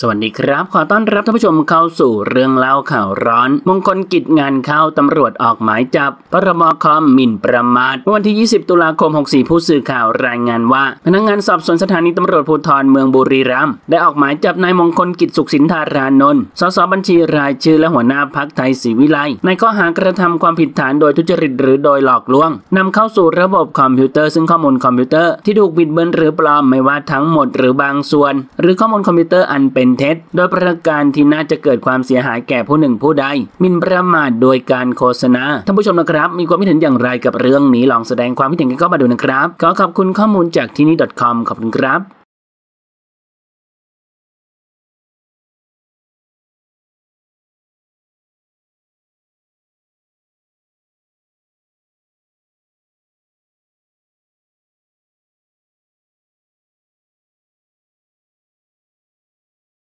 สวัสดีครับ ขอต้อนรับท่านผู้ชมเข้าสู่เรื่องเล่าข่าวร้อน มงคลกิตติ์งานเข้าตำรวจออกหมายจับพรบคอมพ์หมิ่นประมาทเมื่อวันที่ 20 ตุลาคม 64 ผู้สื่อข่าวรายงานว่า พนักงานสอบสวนสถานีตำรวจภูธรเมืองบุรีรัมย์ได้ออกหมายจับนายมงคลกิตติ์สุขสินธารานนท์สสบัญชีรายชื่อและหัวหน้าพรรคไทยศรีวิไลย์ในข้อหากระทำความผิดฐานโดยทุจริตหรือโดยหลอกลวงนำเข้าสู่ระบบคอมพิวเตอร์ซึ่งข้อมูลคอมพิวเตอร์ที่ถูกบิดเบือนหรือปลอมไม่ว่าทั้งหมดหรือบางส่วน หรือข้อมูลคอมพิวเตอร์อันเป็นเท็จ โดยประการที่น่าจะเกิดความเสียหายแก่ผู้หนึ่งผู้ใดมินประมาทโดยการโฆษณาท่านผู้ชมนะครับ มีความคิดเห็นอย่างไรกับเรื่องนี้ลองแสดงความคิดเห็นกันเข้ามาดูนะครับ ขอขอบคุณข้อมูลจากที่นี่ .com ขอบคุณครับ